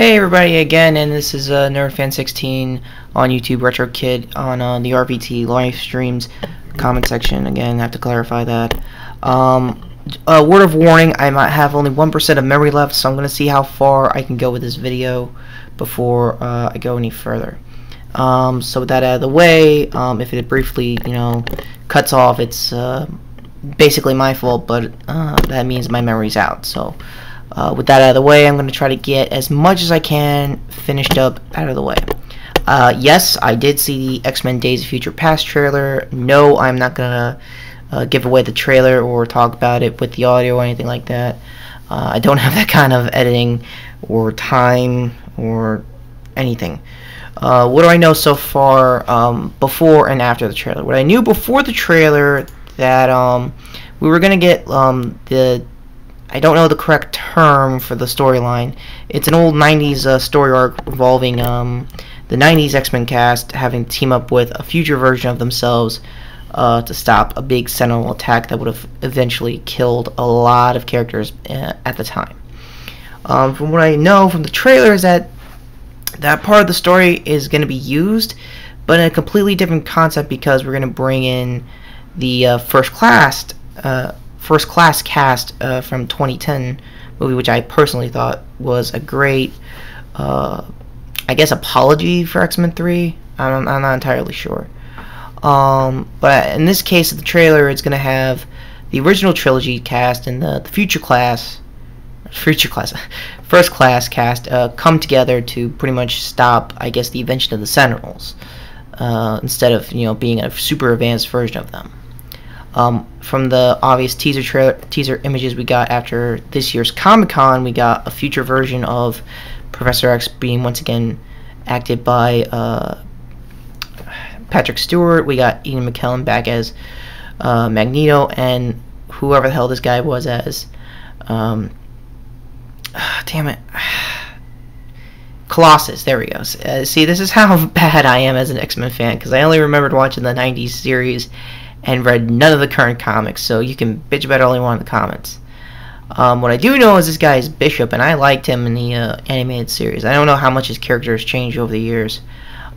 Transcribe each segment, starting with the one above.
Hey everybody again, and this is uh, NerdFan16 on YouTube, Retro Kid on uh, the RVT live streams comment section. Again, I have to clarify that. Um, a word of warning, I might have only 1% of memory left, so I'm going to see how far I can go with this video before uh, I go any further. Um, so with that out of the way, um, if it briefly, you know, cuts off, it's uh, basically my fault, but uh, that means my memory's out, so... Uh, with that out of the way, I'm going to try to get as much as I can finished up out of the way. Uh, yes, I did see the X-Men Days of Future Past trailer. No, I'm not going to uh, give away the trailer or talk about it with the audio or anything like that. Uh, I don't have that kind of editing or time or anything. Uh, what do I know so far um, before and after the trailer? What I knew before the trailer that um, we were going to get um, the I don't know the correct term for the storyline. It's an old 90s uh, story arc involving um, the 90s X-Men cast having team up with a future version of themselves uh, to stop a big Sentinel attack that would have eventually killed a lot of characters uh, at the time. Um, from what I know from the trailer is that that part of the story is going to be used, but in a completely different concept because we're going to bring in the uh, first class uh, first class cast uh, from 2010 movie, which I personally thought was a great, uh, I guess, apology for X Men 3. I'm, I'm not entirely sure. Um, but in this case, the trailer it's going to have the original trilogy cast and the, the future class, future class, first class cast uh, come together to pretty much stop, I guess, the invention of the Sentinels. Uh, instead of you know being a super advanced version of them. Um, from the obvious teaser trailer, teaser images we got after this year's Comic Con, we got a future version of Professor X being once again acted by uh, Patrick Stewart. We got Ian McKellen back as uh, Magneto, and whoever the hell this guy was as. Um, damn it. Colossus, there we go. Uh, see, this is how bad I am as an X Men fan, because I only remembered watching the 90s series and read none of the current comics, so you can bitch about all you want in the comments. Um, what I do know is this guy is Bishop, and I liked him in the uh, animated series. I don't know how much his character has changed over the years,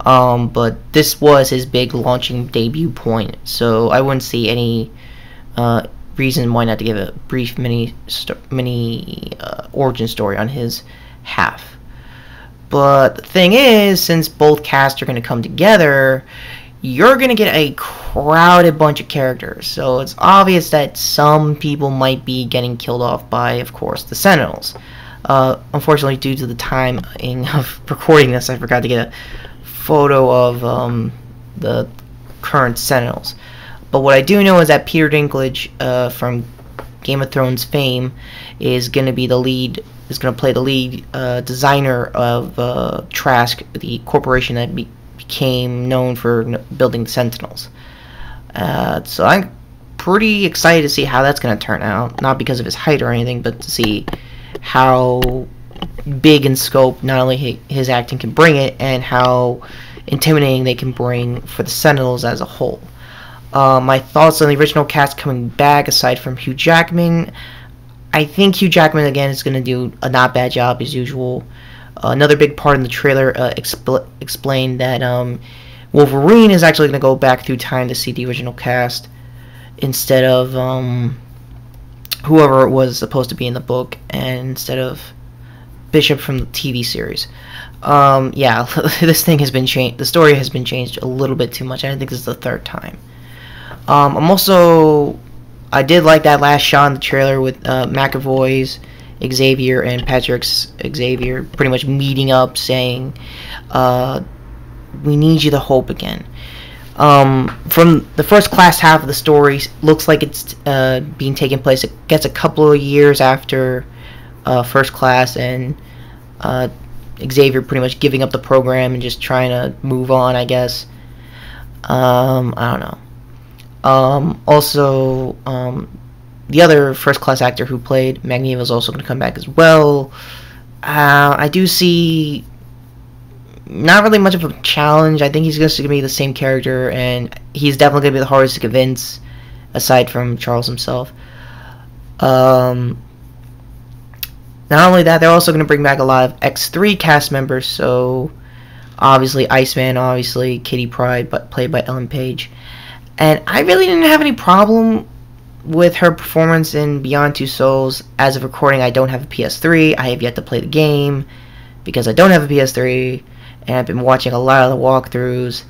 um, but this was his big launching debut point, so I wouldn't see any uh, reason why not to give a brief mini mini uh, origin story on his half. But the thing is, since both casts are going to come together, you're going to get a crowded bunch of characters. So it's obvious that some people might be getting killed off by, of course, the Sentinels. Uh, unfortunately, due to the timing of recording this, I forgot to get a photo of um, the current Sentinels. But what I do know is that Peter Dinklage uh, from Game of Thrones fame is going to be the lead, is going to play the lead uh, designer of uh, Trask, the corporation that be became known for building the Sentinels. Uh, so I'm pretty excited to see how that's going to turn out. Not because of his height or anything, but to see how big in scope not only his acting can bring it, and how intimidating they can bring for the Sentinels as a whole. Uh, my thoughts on the original cast coming back, aside from Hugh Jackman, I think Hugh Jackman again is going to do a not bad job as usual another big part in the trailer uh, expl- explained that um, Wolverine is actually going to go back through time to see the original cast instead of um, whoever it was supposed to be in the book, and instead of Bishop from the TV series. Um, yeah, this thing has been changed. The story has been changed a little bit too much. I think this is the third time. Um, I'm also, I did like that last shot in the trailer with uh, McAvoy's Xavier and Patrick's Xavier pretty much meeting up saying, uh, we need you to hope again. Um, from the first class half of the story, looks like it's uh, being taken place. It gets a couple of years after uh, first class, and uh, Xavier pretty much giving up the program and just trying to move on, I guess. Um, I don't know. Um, also, um, the other first class actor who played Magneto is also going to come back as well. Uh, I do see not really much of a challenge. I think he's going to be the same character, and he's definitely going to be the hardest to convince, aside from Charles himself. Um, Not only that, they're also going to bring back a lot of X3 cast members. So obviously Iceman, obviously Kitty Pryde, but played by Ellen Page. And I really didn't have any problem with her performance in Beyond Two Souls. As of recording, I don't have a PS3. I have yet to play the game because I don't have a PS3, and I've been watching a lot of the walkthroughs.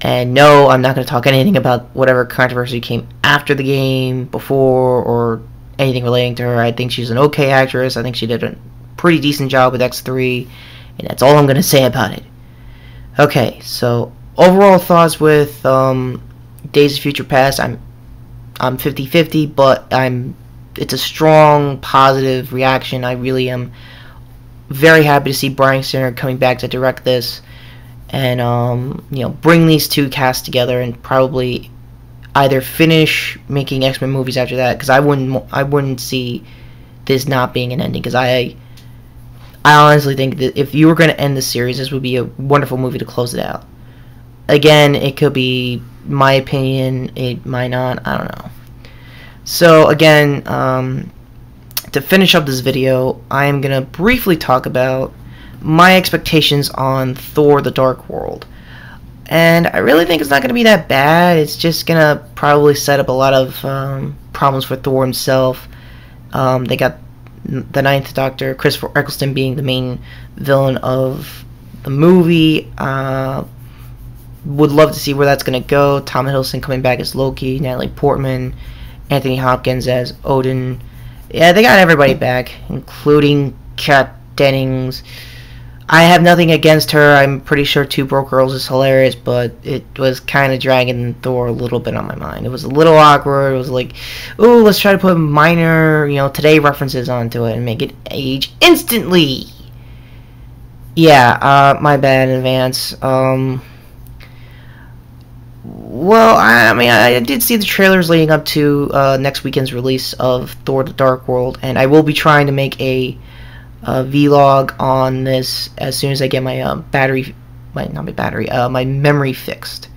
And no, I'm not going to talk anything about whatever controversy came after the game, before, or anything relating to her. I think she's an okay actress. I think she did a pretty decent job with X3, and that's all I'm going to say about it. Okay, so overall thoughts with um, Days of Future Past. I'm I'm 50-50, but I'm it's a strong positive reaction. I really am very happy to see Bryan Singer coming back to direct this and um, you know bring these two casts together and probably either finish making X-Men movies after that because I wouldn't I wouldn't see this not being an ending because I I honestly think that if you were going to end the series this would be a wonderful movie to close it out. Again, it could be my opinion, it might not, I don't know. So again, um, to finish up this video, I am going to briefly talk about my expectations on Thor the Dark World. And I really think it's not going to be that bad. It's just going to probably set up a lot of um, problems for Thor himself. Um, they got the Ninth Doctor, Christopher Eccleston being the main villain of the movie. Uh, would love to see where that's going to go. Tom Hiddleston coming back as Loki, Natalie Portman, Anthony Hopkins as Odin. Yeah, they got everybody back, including Kat Dennings. I have nothing against her. I'm pretty sure Two Broke Girls is hilarious, but it was kind of dragging Thor a little bit on my mind. It was a little awkward. It was like, ooh, let's try to put minor, you know, today references onto it and make it age instantly. Yeah, uh, my bad in advance. Um, well, I, I, mean, I did see the trailers leading up to uh, next weekend's release of Thor: The Dark World, and I will be trying to make a, a vlog on this as soon as I get my uh, battery, my not my battery, uh, my memory fixed.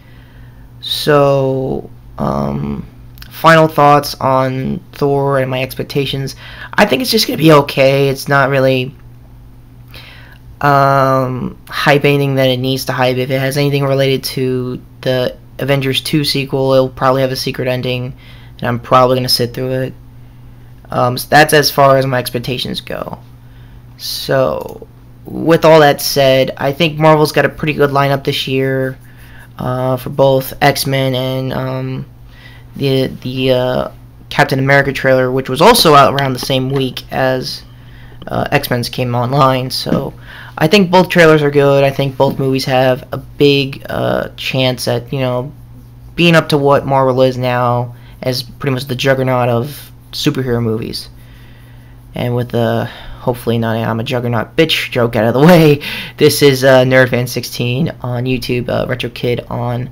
So, um, final thoughts on Thor and my expectations. I think it's just gonna be okay. It's not really um, hype anything that it needs to hype. If it has anything related to the Avengers 2 sequel. It'll probably have a secret ending, and I'm probably going to sit through it. Um, so that's as far as my expectations go. So, with all that said, I think Marvel's got a pretty good lineup this year uh, for both X Men and um, the the uh, Captain America trailer, which was also out around the same week as uh, X Men's came online. So I think both trailers are good. I think both movies have a big uh, chance at you know being up to what Marvel is now as pretty much the juggernaut of superhero movies. And with the hopefully not I'm a juggernaut bitch joke out of the way, this is uh, NerdFan16 on YouTube, uh, Retro Kid on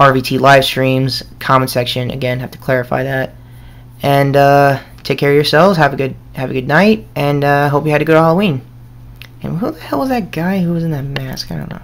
RVT live streams, comment section. Again, have to clarify that. And uh, take care of yourselves. Have a good have a good night, and uh, hope you had a good Halloween. And who the hell was that guy who was in that mask? I don't know.